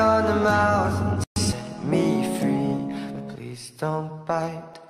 on the mouth and set me free. But please don't bite.